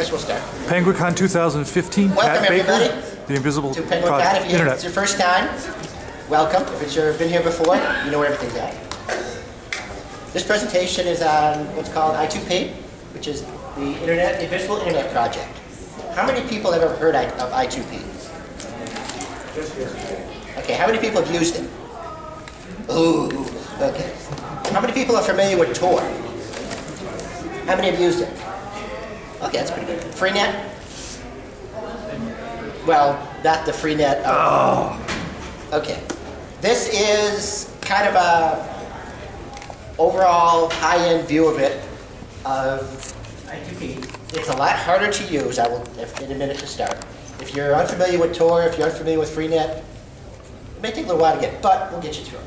Guess we'll start. Penguicon 2015, Welcome, Pat Baker, everybody, The Invisible To if you- if it's your first time, welcome. If it's your, been here before, you know where everything's at. This presentation is on what's called I2P, which is the Internet, Invisible Internet Project. How many people have ever heard of I2P? Okay, how many people have used it? Ooh, okay. How many people are familiar with Tor? How many have used it? Okay, that's pretty good. Freenet? Well, not the Freenet. Oh. Uh, okay. This is kind of a overall high-end view of it of I2P. It's a lot harder to use. I will in a minute to start. If you're unfamiliar with Tor, if you're unfamiliar with Freenet, it may take a little while to get, but we'll get you through it.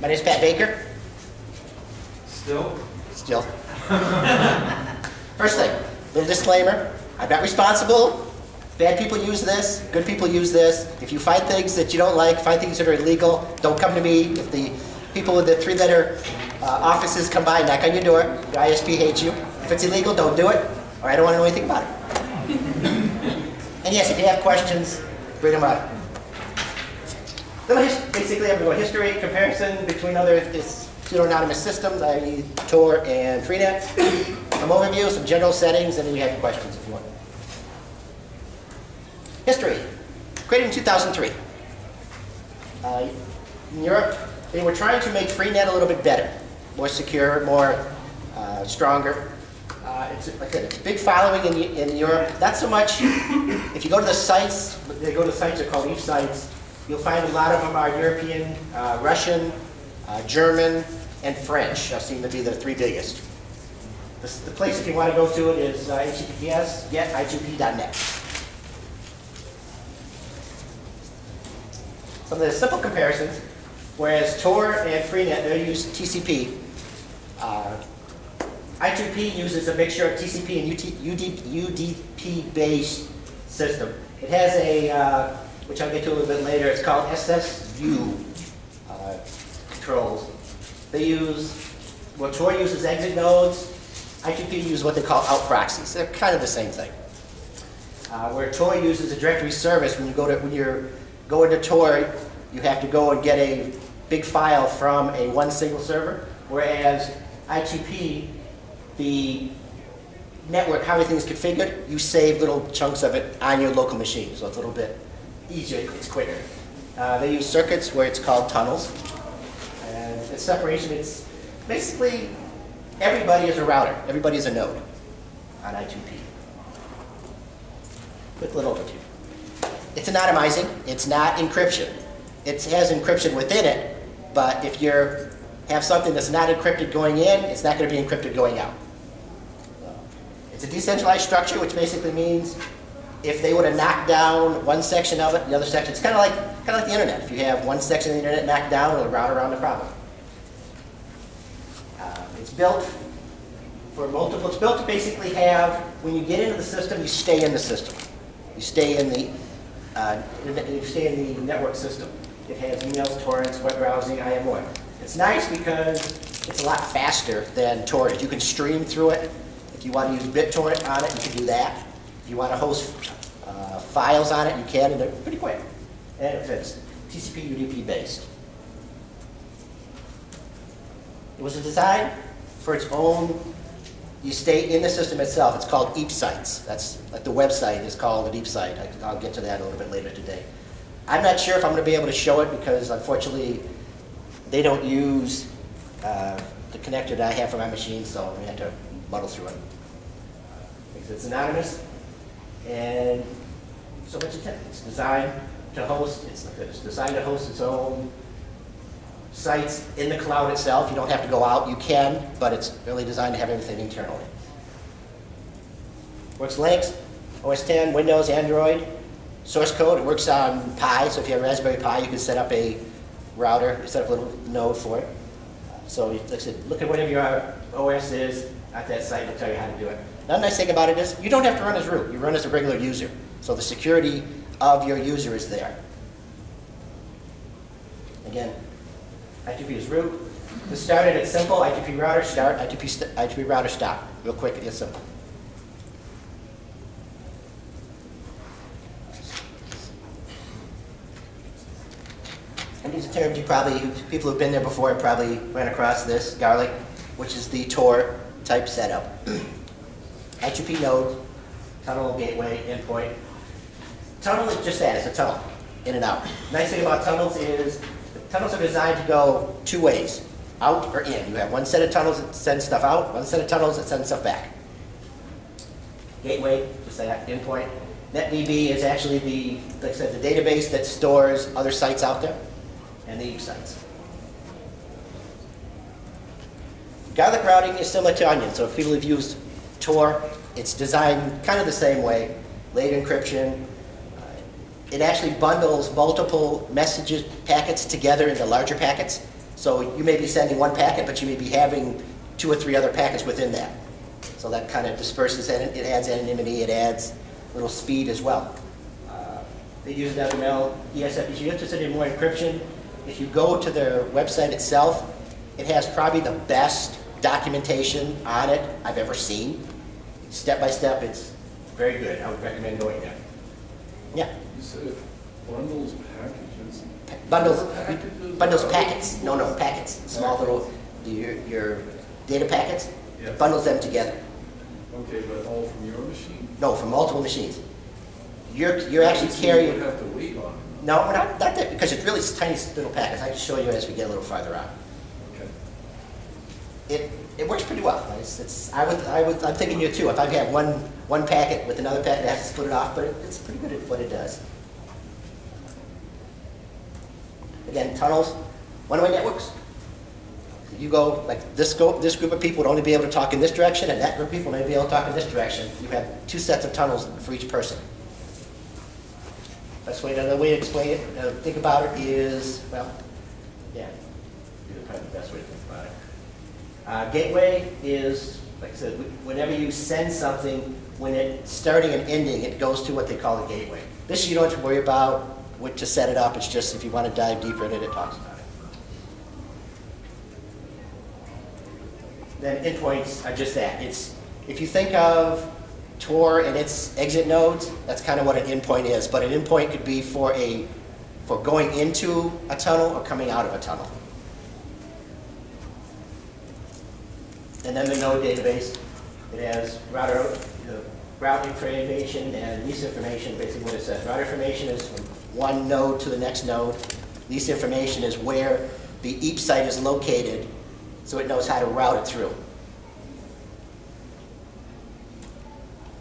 My name is Pat Baker. Still? Still. First thing, little disclaimer, I'm not responsible. Bad people use this, good people use this. If you find things that you don't like, find things that are illegal, don't come to me. If the people with the three-letter uh, offices come by, knock on your door, the ISP hates you. If it's illegal, don't do it, or I don't want to know anything about it. and yes, if you have questions, bring them up. Basically, I'm going to go history comparison between other this pseudo-anonymous systems, i.e. Tor and Freenet. Some overview, some general settings, and then we have questions if you want. History. Created in 2003. Uh, in Europe, they were trying to make Freenet a little bit better, more secure, more uh, stronger. Uh, it's, like I said, it's a big following in, in Europe. Not so much, if you go to the sites, they go to sites, they're called eepsites, you'll find a lot of them are European, uh, Russian, uh, German, and French uh, seem to be the three biggest. The, the place, if you want to go to it, is uh, https get-i2p.net. Some of the simple comparisons, whereas Tor and Freenet, they use TCP. Uh, I2P uses a mixture of TCP and UDP-based system. It has a, uh, which I'll get to a little bit later, it's called SSU controls. They use, well, Tor uses exit nodes, I2P uses what they call out proxies. They're kind of the same thing. Uh, where Tor uses a directory service, when you go to, when you're going to Tor, you have to go and get a big file from a one single server, whereas I2P, the network, how everything is configured, you save little chunks of it on your local machine, so it's a little bit easier, it's quicker. Uh, they use circuits where it's called tunnels, and the separation, it's basically everybody is a router, everybody is a node on I2P. Quick little overview. It's anonymizing, it's not encryption. It has encryption within it, but if you have something that's not encrypted going in, it's not going to be encrypted going out. It's a decentralized structure, which basically means if they would have knocked down one section of it, the other section, it's kind of like kind of like the internet. If you have one section of the internet knocked down, it'll route around the problem. Uh, it's built for multiple. It's built to basically have when you get into the system, you stay in the system. You stay in the uh, you stay in the network system. It has emails, torrents, web browsing, IM1. It's nice because it's a lot faster than torrent. You can stream through it. If you want to use BitTorrent on it, you can do that. If you want to host uh, files on it, you can, and they're pretty quick. And it fits. TCP UDP based. It was designed for its own, you stay in the system itself. It's called eepsites. That's like the website is called an eepsite. I, I'll get to that a little bit later today. I'm not sure if I'm going to be able to show it because unfortunately they don't use uh, the connector that I have for my machine, so I'm going to muddle through it. Because it's anonymous and so much intent. It's designed to host, it's, it's designed to host its own sites in the cloud itself. You don't have to go out. You can, but it's really designed to have everything internally. Works Linux, OS 10, Windows, Android. Source code, it works on Pi, so if you have Raspberry Pi, you can set up a router, set up a little node for it. So like I said, look at whatever your OS is at that site, it'll tell you how to do it. Another nice thing about it is you don't have to run as root. You run as a regular user. So the security of your user is there. Again, I2P is root. We started it simple, I2P router start, I2P, st I2P router stop. Real quick, it's simple. And these are terms you probably, people who've been there before probably ran across this, garlic, which is the Tor type setup. I2P node, tunnel gateway, endpoint, Tunnel is just that, it's a tunnel, in and out. Nice thing about tunnels is, tunnels are designed to go two ways, out or in. You have one set of tunnels that send stuff out, one set of tunnels that send stuff back. Gateway, just that, endpoint. NetDB is actually the, like I said, the database that stores other sites out there and the sites. Garlic routing is similar to Onion, so if people have used Tor, it's designed kind of the same way. Late encryption. It actually bundles multiple messages, packets together into larger packets. So you may be sending one packet, but you may be having two or three other packets within that. So that kind of disperses, and it adds anonymity, it adds a little speed as well. Uh, They use WML, ESF. If you're interested in more encryption, if you go to their website itself, it has probably the best documentation on it I've ever seen. Step by step, it's very good. I would recommend going there. Yeah, You said bundles packages. bundles, Packages? bundles packets. No, no, packets. Small little, your, your data packets, Yeah. bundles them together. Okay, but all from your machine? No, from multiple machines. You're, you're actually So you carrying. have to wait on them. No, not, not that, because it's really tiny little packets. I can show you as we get a little farther out. It, it works pretty well. It's, it's, I would, I would, I'm thinking you too. If I had one, one packet with another packet, I have to split it off, but it, it's pretty good at what it does. Again, tunnels, one-way networks. You go, like, this go, this group of people would only be able to talk in this direction, and that group of people may be able to talk in this direction. You have two sets of tunnels for each person. Best way, another way to explain it, uh, think about it is, well, yeah, probably the best way to think. Uh, Gateway is, like I said, whenever you send something, when it's starting and ending, it goes to what they call a gateway. This you don't have to worry about what to set it up, it's just if you want to dive deeper in it, it talks about it. Then endpoints are just that, it's, if you think of Tor and its exit nodes, that's kind of what an endpoint is, but an endpoint could be for a, for going into a tunnel or coming out of a tunnel. And then the node database, it has router, the route information and lease information, basically what it says. Route information is from one node to the next node. Lease information is where the eepsite is located, so it knows how to route it through.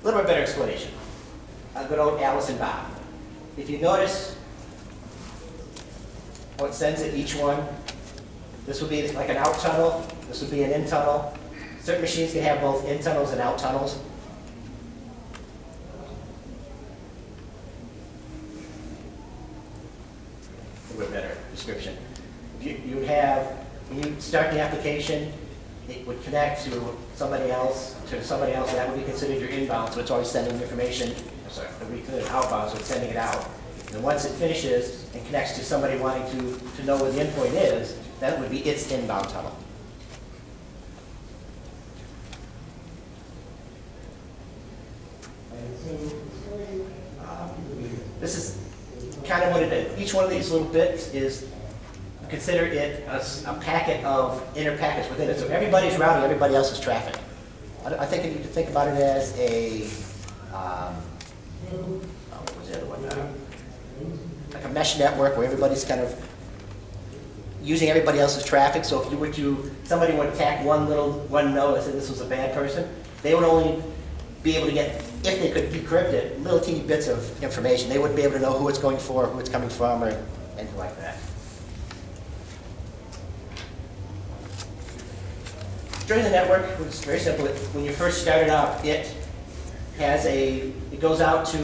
A little bit better explanation. A good old Alice and Bob. If you notice, what sends it each one, this would be like an out tunnel, this would be an in tunnel. Certain machines can have both in tunnels and out tunnels. A little better description. You, you would have, when you start the application, it would connect to somebody else, to somebody else, that would be considered your inbound, so it's always sending information, I'm sorry, it would be considered outbound, so it's sending it out. And once it finishes and connects to somebody wanting to, to know where the endpoint is, that would be its inbound tunnel. This is kind of what it is. Each one of these little bits is, consider it a, a packet of inner packets within it. So everybody's routing everybody else's traffic. I, I think you need to think about it as a, um, oh, what was the other one? Like a mesh network where everybody's kind of using everybody else's traffic. So if you were to, somebody would attack one little, one node and say this was a bad person, they would only be able to get, if they could decrypt it, little teeny bits of information. They wouldn't be able to know who it's going for, who it's coming from, or anything like that. During the network, it's very simple. When you first start it up, it has a, it goes out to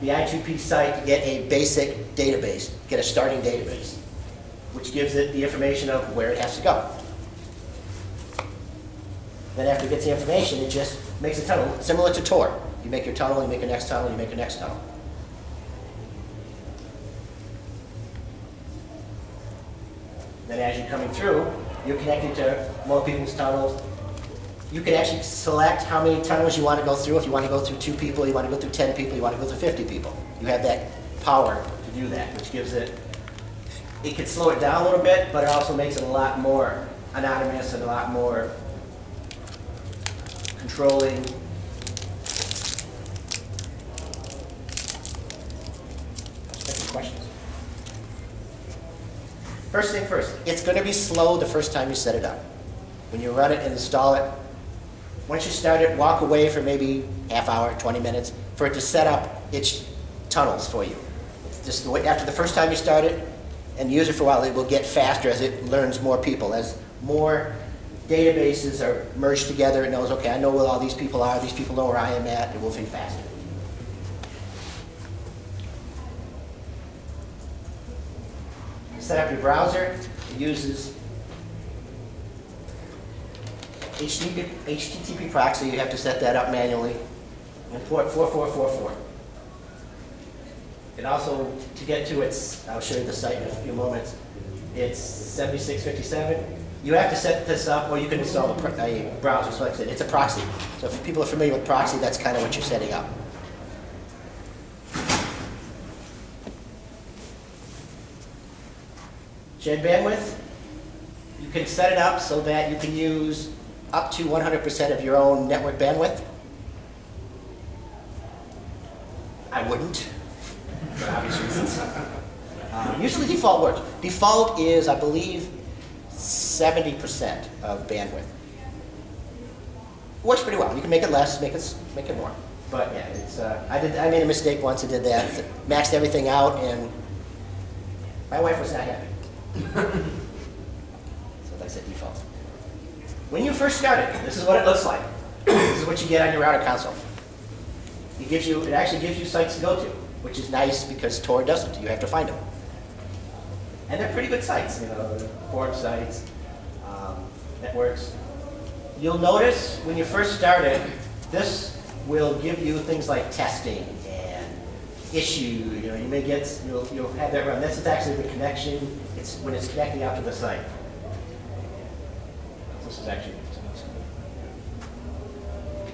the I2P site to get a basic database, get a starting database, which gives it the information of where it has to go. Then after it gets the information, it just makes a tunnel, similar to Tor. You make your tunnel, you make your next tunnel, you make your next tunnel. Then as you're coming through, you're connected to more people's tunnels. You can actually select how many tunnels you want to go through. If you want to go through two people, you want to go through 10 people, you want to go through 50 people. You have that power to do that, which gives it, it can slow it down a little bit, but it also makes it a lot more anonymous and a lot more controlling. Questions? First thing first, it's gonna be slow the first time you set it up. When you run it and install it, once you start it, walk away for maybe half hour, 20 minutes, for it to set up its tunnels for you. It's just the way, after the first time you start it and use it for a while, it will get faster as it learns more people. As more databases are merged together, it knows, okay, I know where all these people are, these people know where I am at, it will be faster. Set up your browser, it uses HTTP, proxy, you have to set that up manually, and port 4444. It also, to get to its, I'll show you the site in a few moments, it's 7657. You have to set this up, or you can install a browser, so like I said, it's a proxy. So if people are familiar with proxy, that's kind of what you're setting up. Shared bandwidth, you can set it up so that you can use up to 100% of your own network bandwidth. I wouldn't, for obvious reasons. Um, Usually default works. Default is, I believe, 70% of bandwidth. Works pretty well. You can make it less, make it, make it more. But yeah, it's, uh, I did, I made a mistake once, I did that, maxed everything out, and my wife was not happy. So that's at default. When you first start it, this is what it looks like. This is what you get on your router console. It gives you, it actually gives you sites to go to, which is nice because Tor doesn't. You have to find them. And they're pretty good sites, you know, forum sites, um, networks. You'll notice when you first start it, this will give you things like testing issue, you know, you may get, you'll, you'll have that run. This is actually the connection, it's when it's connecting out to the site. This is actually.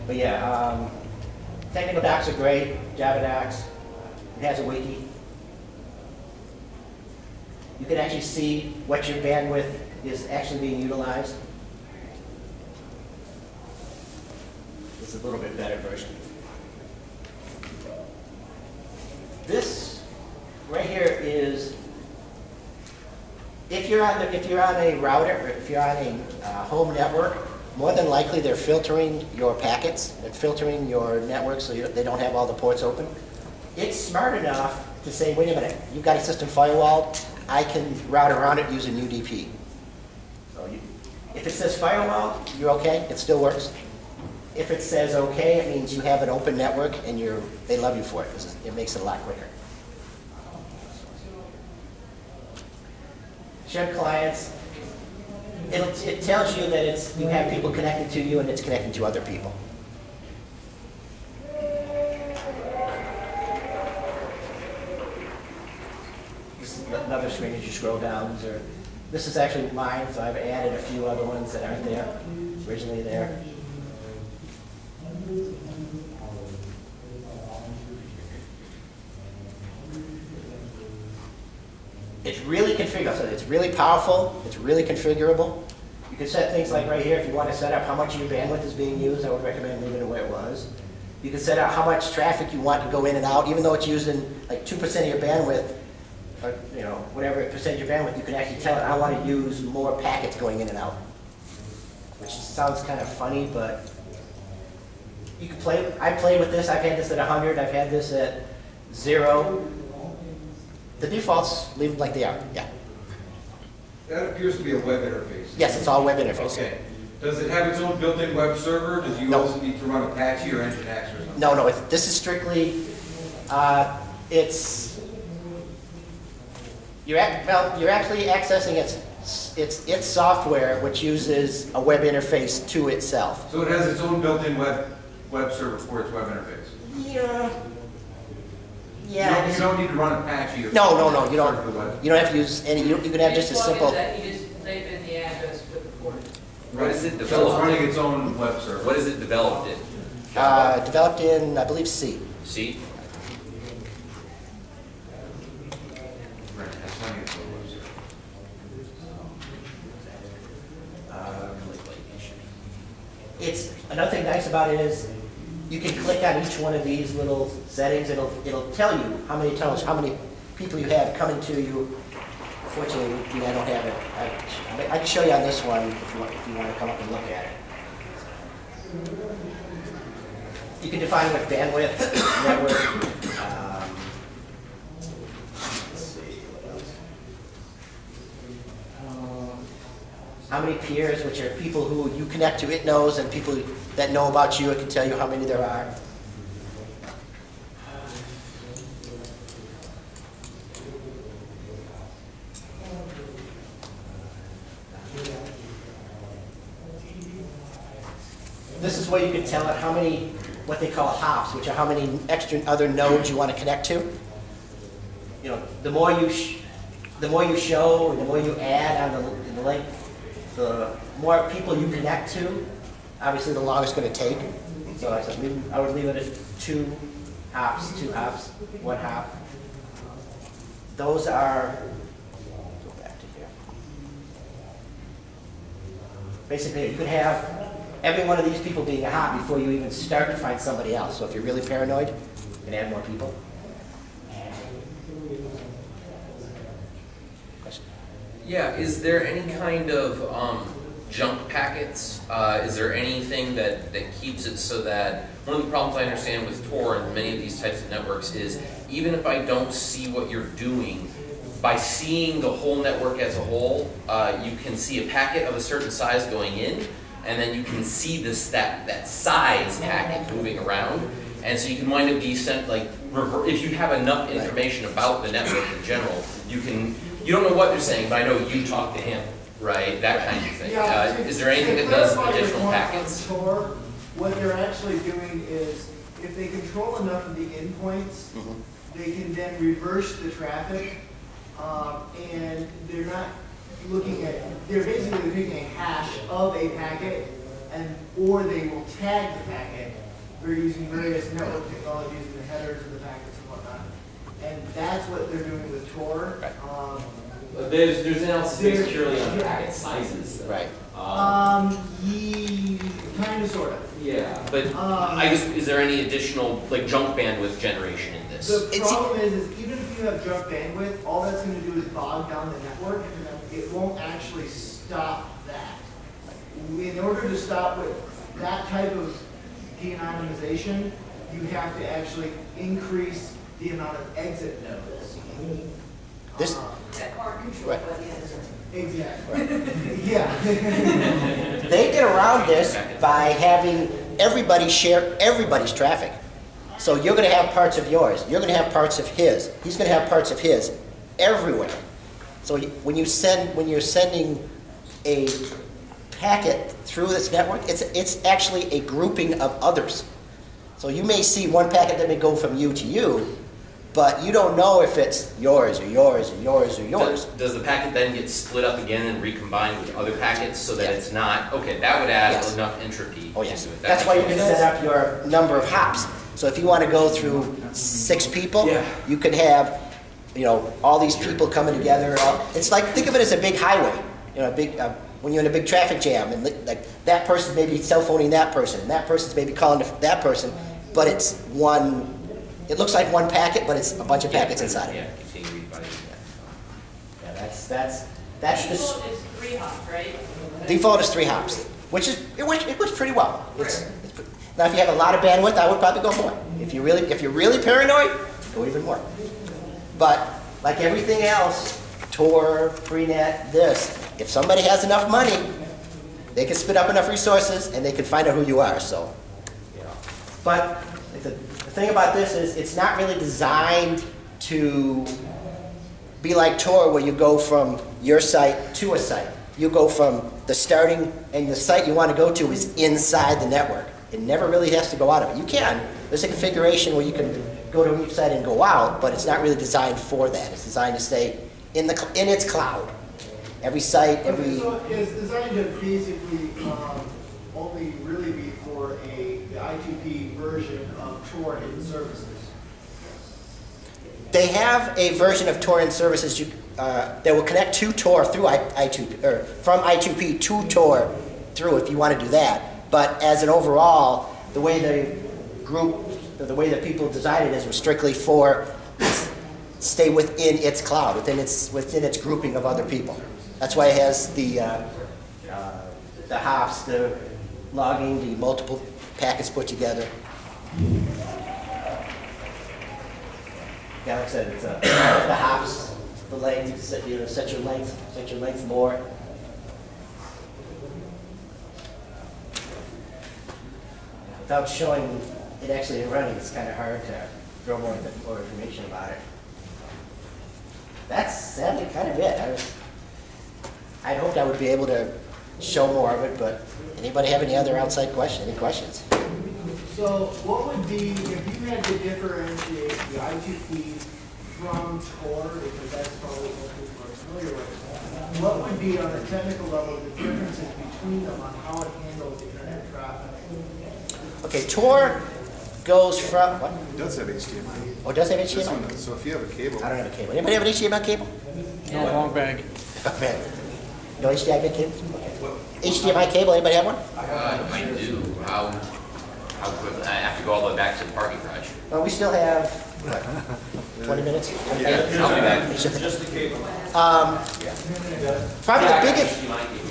But yeah, um, technical docs are great, Java docs. It has a wiki. You can actually see what your bandwidth is actually being utilized. This is a little bit better version. This right here is if you're on, the- if you're on a router, if you're on a uh, home network, more than likely they're filtering your packets, they're filtering your network so you- they don't have all the ports open. It's smart enough to say, wait a minute, you've got a system firewall, I can route around it using UDP. So you- If it says firewall, you're okay, it still works. If it says okay, it means you have an open network and you're, they love you for it, 'cause it makes it a lot quicker. Shared clients, it'll, it tells you that it's, you have people connected to you and it's connecting to other people. This is another screen as you scroll down, this is actually mine, so I've added a few other ones that aren't there, originally there. It's really configurable, so it's really powerful, it's really configurable. You can set things like right here, if you want to set up how much of your bandwidth is being used, I would recommend leaving it where it was. You can set out how much traffic you want to go in and out, even though it's using like two percent of your bandwidth, or, you know, whatever percent of your bandwidth, you can actually tell it, I want to use more packets going in and out. Which sounds kind of funny, but you can play, I played with this, I've had this at hundred, I've had this at zero. The defaults, leave them like they are, yeah. That appears to be a web interface. Yes, it's all web interface. Okay. Does it have its own built-in web server? Does you No. also need to run Apache or Nginx or something? No, no, it's- this is strictly, uh, it's, you're, ac- well, you're actually accessing its, its, its software, which uses a web interface to itself. So it has its own built-in web, web server for its web interface? Yeah. Yeah. You don't, you don't need to run Apache or. No, no, no, you don't, you don't have to use any, you you can have just a simple. You just type in the address with the port. What is it developed? it's running developed its own web server. in? What is it developed in? Uh, developed in, I believe, C. C? Right, that's running its own web server. Um, it's, another thing nice about it is, you can click on each one of these little settings, it'll, it'll tell you how many tunnels, how many people you have coming to you. Fortunately, I don't have it. I, I can show you on this one if you want, if you want to come up and look at it. You can define with bandwidth, network, um, let's see, what else? Um, How many peers, which are people who you connect to, it knows, and people that know about you, it can tell you how many there are. This is where you can tell it how many, what they call hops, which are how many extra other nodes you want to connect to. You know, the more you, the more you show, the more you add on the, the link, the more people you connect to, obviously the longer it's going to take. So I said, leave- I would leave it at two hops, two hops, one hop. Those are, go back to here. Basically, you could have every one of these people being a hop before you even start to find somebody else. So if you're really paranoid, you can add more people. Yeah, is there any kind of um, junk packets? Uh, is there anything that, that keeps it so that, one of the problems I understand with Tor and many of these types of networks is, even if I don't see what you're doing, by seeing the whole network as a whole, uh, you can see a packet of a certain size going in, and then you can see this, that, that size packet moving around. And so you can wind up decent, like, if you have enough information about the network in general, you can, you don't know what they're saying, but I know you talk to him, right? That kind of thing. Yeah, Uh, to- Is there anything that does additional packets? Tor, what they're actually doing is, if they control enough of the endpoints, Mhm. they can then reverse the traffic, um, and they're not looking at, they're basically taking a hash of a packet, and, or they will tag the packet. They're using various network technologies in the headers and the packets and whatnot. And that's what they're doing with Tor. Right. Um, There's, there's analysis based purely on packet sizes. though. Right. Um, um, ye, kinda, sorta. yeah. But Um, I guess, is there any additional, like, junk bandwidth generation in this? The problem is, is even if you have junk bandwidth, all that's gonna do is bog down the network, and it won't actually stop that. In order to stop with that type of de-anonymization, you have to actually increase the amount of exit nodes. This- Um, That are controlled Right. by the editor. Exactly, yeah. They get around this by having everybody share everybody's traffic. So you're gonna have parts of yours, you're gonna have parts of his, he's gonna have parts of his, everywhere. So when you send, when you're sending a packet through this network, it's, it's actually a grouping of others. So you may see one packet that may go from you to you, but you don't know if it's yours or yours or yours or yours. Does- Does the packet then get split up again and recombined with other packets so that Yes. it's not, okay, that would add Yes. enough entropy Oh, yes. That That's why you can set up your number of hops. So if you want to go through six people, Yeah. you could have, you know, all these people coming together. It's like, think of it as a big highway, you know, a big, uh, when you're in a big traffic jam and like that person may be cell phoning that person and that person's maybe calling that person, but it's one, it looks like one packet, but it's a bunch of packets inside of Yeah, it. continue read. Yeah, that's, that's, that's the. Default is three hop, right? Default is three hops, which is, it works, it works pretty well. It's, it's pre- now, if you have a lot of bandwidth, I would probably go more. If you really, if you're really paranoid, go even more. But like everything else, Tor, Freenet, this, if somebody has enough money, they can spit up enough resources and they can find out who you are, so, you know. But the, the thing about this is, it's not really designed to be like Tor where you go from your site to a site. You go from the starting, and the site you want to go to is inside the network. It never really has to go out of it. You can. There's a configuration where you can go to eepsite and go out, but it's not really designed for that. It's designed to stay in the in its cloud. Every site, every So it's designed to basically, um, only really be for a, the I2P version of Tor hidden services. They have a version of Tor and services you, uh, that will connect to Tor through I, I2P, or from I2P to Tor through if you want to do that. But as an overall, the way the group, the way the people designed it is was strictly for stay within its cloud, within its, within its grouping of other people. That's why it has the, uh, uh, the hops, the logging, the multiple packets put together. Yeah, like I said, it's, uh, the hops, the length, you set, you know, set your length, set your length more. Without showing it actually running, it's kind of hard to throw more, more information about it. That's sadly kind of it. I was, I hoped I would be able to show more of it, but anybody have any other outside question, any questions? So what would be, if you had to differentiate the I2P from Tor, because that's probably what people are familiar with, what would be on a technical level the differences between them on how it handles internet traffic? Okay, Tor goes from, what? It does have HDMI. Oh, it does have This one HDMI? does, so if you have a cable, I don't have a cable. Anybody have an HDMI cable? No, wrong bag. Okay. No HDMI cable? Okay. HDMI cable, anybody have one? Uh, I do, how, how quick, I have to go all the way back to the parking garage. Well, we still have, what, 20 minutes? I'll be back. Just the cable. Um, probably the biggest,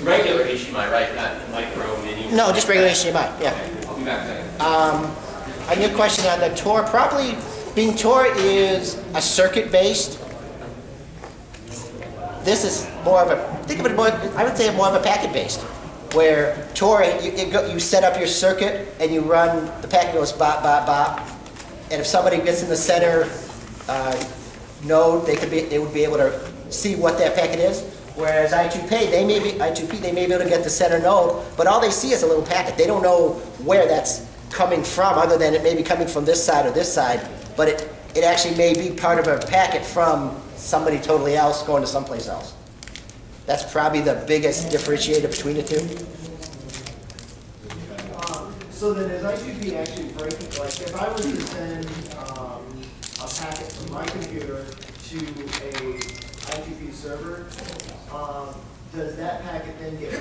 Regular HDMI, right, not micro, mini? no, just regular HDMI, yeah. I'll be back then. I need a new question on the Tor. Probably being Tor is a circuit-based. This is more of a, think of it more, I would say more of a packet-based. Where Tor, you, it go, you set up your circuit and you run, the packet goes bop, bop, bop. And if somebody gets in the center uh, node, they could be, they would be able to see what that packet is. Whereas I2P, they may be, I2P, they may be able to get the center node, but all they see is a little packet. They don't know where that's coming from, other than it may be coming from this side or this side, but it, it actually may be part of a packet from somebody totally else going to someplace else. That's probably the biggest differentiator between the two. Um, So then is I2P actually breaking, like if I was to send um, a packet from my computer to a I2P server, um, does that packet then get,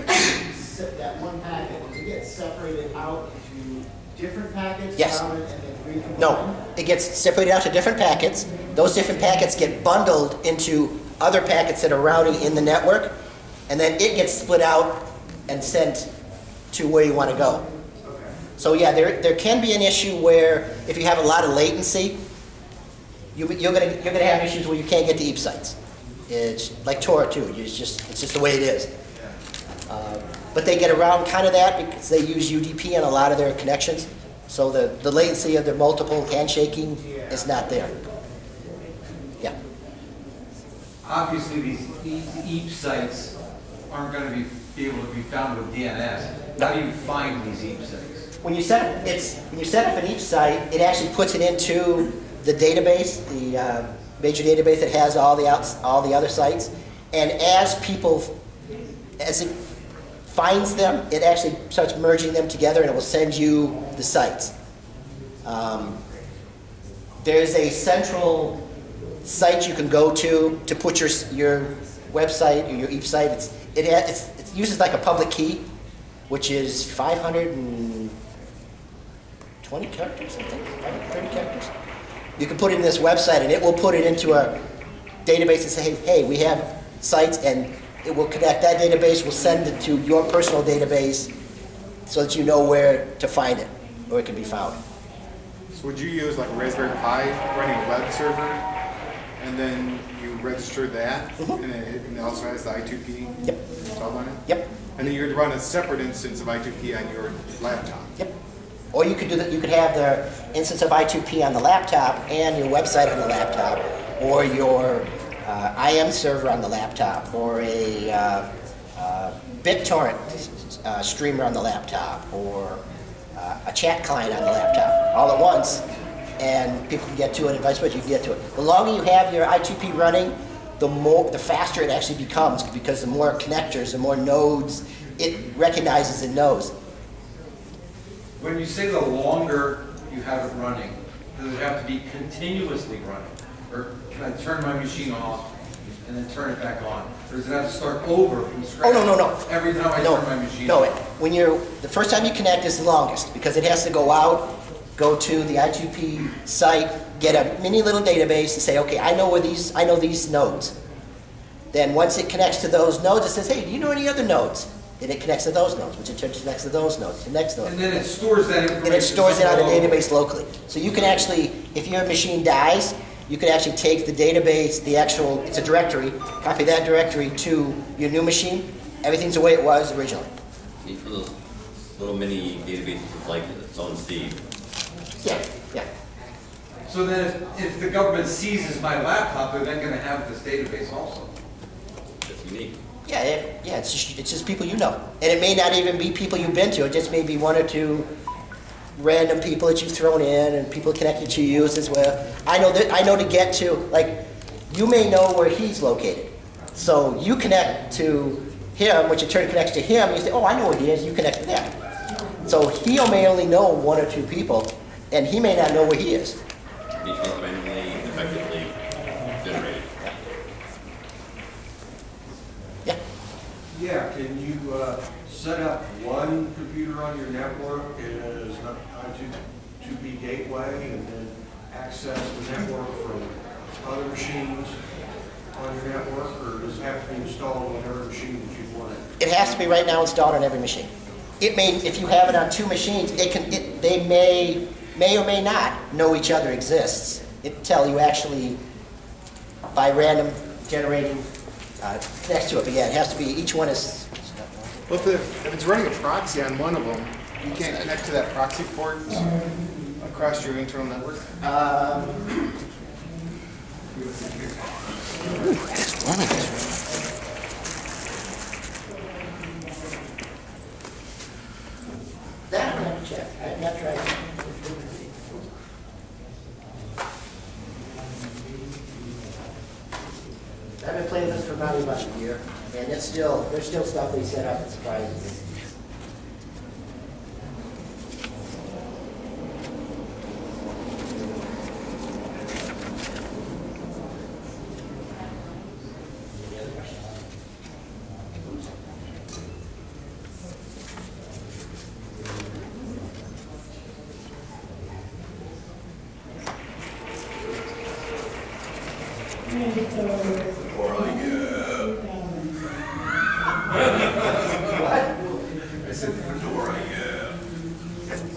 that one packet, does it get separated out into different packets? Yes. And then? No, it gets separated out to different packets. Those different packets get bundled into other packets that are routing in the network, and then it gets split out and sent to where you want to go. So yeah, there, there can be an issue where if you have a lot of latency, you, you're gonna, you're gonna have issues where you can't get to eepsites. It's like Tor too, it's just, it's just the way it is. Uh, But they get around kind of that because they use UDP in a lot of their connections. So the, the latency of their multiple handshaking is not there. Yeah. Obviously, these, eepsites aren't gonna be, be able to be found with DNS. How do you find these eepsites? When you set, it's, when you set up an eepsite, it actually puts it into the database, the uh, major database that has all the outs, all the other sites. And as people, as it finds them, it actually starts merging them together and it will send you the sites. Um, There's a central site you can go to to put your, your website or your eepsite. It's, it, it's, it uses like a public key, which is 520 characters, I think, 530 characters. You can put it in this website and it will put it into a database and say, hey, hey, we have sites and it will connect, that database will send it to your personal database so that you know where to find it, or it can be found. so would you use like Raspberry Pi running a web server, and then you register that, and it, and it also has the I2P Yep. installed on it? Yep, And then you would run a separate instance of I2P on your laptop. yep. Or you could do that, you could have the instance of I2P on the laptop and your website on the laptop, or your uh, IM server on the laptop, or a uh, uh, BitTorrent uh, streamer on the laptop, or uh, a chat client on the laptop, all at once, and people can get to it, and vice versa, you can get to it. The longer you have your I2P running, the more, the faster it actually becomes, because the more connectors, the more nodes it recognizes and knows. When you say the longer you have it running, does it have to be continuously running? Or can I turn my machine off and then turn it back on? Or does it have to start over from scratch? Oh, no, no, no. Every time I No, turn my machine off. no, it- when you're, the first time you connect is the longest, because it has to go out, go to the I2P site, get a mini little database and say, okay, I know where these, I know these nodes. Then once it connects to those nodes, it says, hey, do you know any other nodes? Then it connects to those nodes, which in turn connects to those nodes, to the next node. And then it stores that information. And it stores it on a database locally. So you can actually, if your machine dies, you can actually take the database, the actual, it's a directory, copy that directory to your new machine. Everything's the way it was originally. Each of those little mini databases is like its own seed. Yeah, yeah. So then if, if the government seizes my laptop, they're then gonna have this database also. It's unique. Yeah, it, yeah, it's just, it's just people you know. And it may not even be people you've been to, it just may be one or two random people that you've thrown in and people connected to you as well. I know that, I know to get to, like, you may know where he's located. So you connect to him, which in turn connects to him, and you say, oh, I know where he is, you connect to them. So he may only know one or two people, and he may not know where he is. Each one's randomly, effectively generated. Yeah. Yeah, can you uh, set up one computer on your network as an I2P gateway and then access the network from other machines on your network, or does it have to be installed on every machine that you want it? It has to be right now installed on every machine. It may, if you have it on two machines, it can, it, they may, may or may not know each other exists. Until you actually, by random generating, uh, connects to it, but yeah, it has to be, each one is, Well, if, it- if it's running a proxy on one of them, you can't connect to that proxy port across your internal network? um. That I have to check, I have not tried. I've been playing this for probably about a year, and it's still, there's still stuff they set up that surprises me. I said, Fedora, yeah.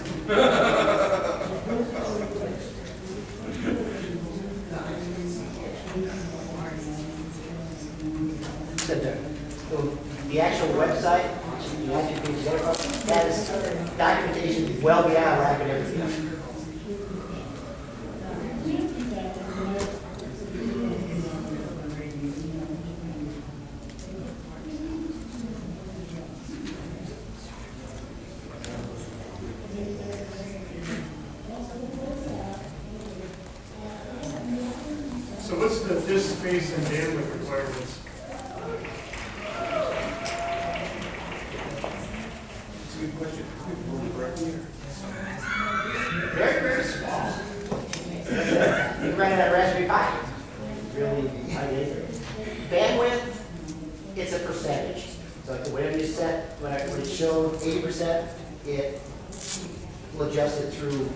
the, the- the actual website, the I2P website, has documentation well beyond academic. The disk space and bandwidth requirements? That's a good question. Very, very small. You run it on Raspberry Pi. Really. Bandwidth, it's a percentage. So whatever you set, when I, when it showed eighty percent, it will adjust it through